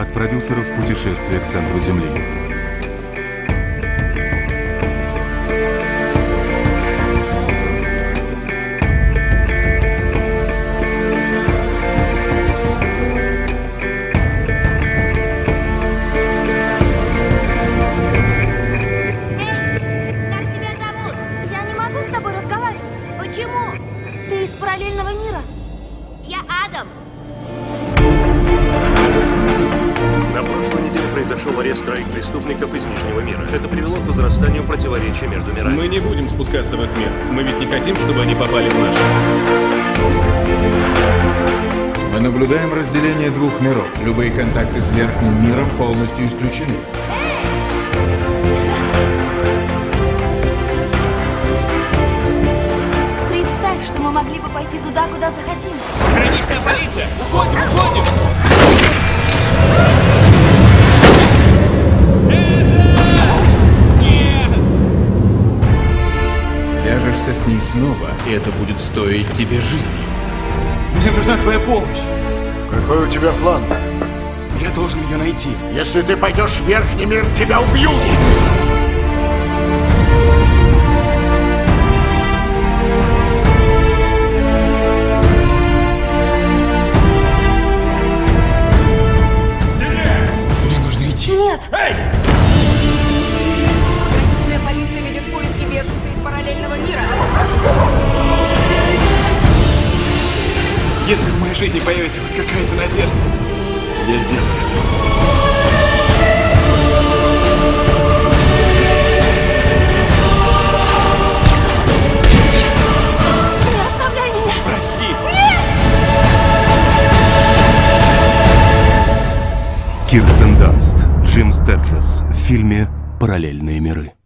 от продюсеров путешествия к центру Земли. Почему? Ты из параллельного мира. Я Адам. Произошел арест троих преступников из Нижнего мира. Это привело к возрастанию противоречия между мирами. Мы не будем спускаться в их мир. Мы ведь не хотим, чтобы они попали в наш. Мы наблюдаем разделение двух миров. Любые контакты с верхним миром полностью исключены. Представь, что мы могли бы пойти туда, куда захотим. Граничная полиция! Уходим, уходим! Свяжешься с ней снова, и это будет стоить тебе жизни. Мне нужна твоя помощь. Какой у тебя план? Я должен ее найти. Если ты пойдешь в верхний мир, тебя убьют! Мне нужно идти. Нет! Граничная Если в моей жизни появится хоть какая-то надежда, я сделаю это. Не оставляй меня! Прости. Кирстен Данст, Джим Стерджес в фильме «Параллельные миры».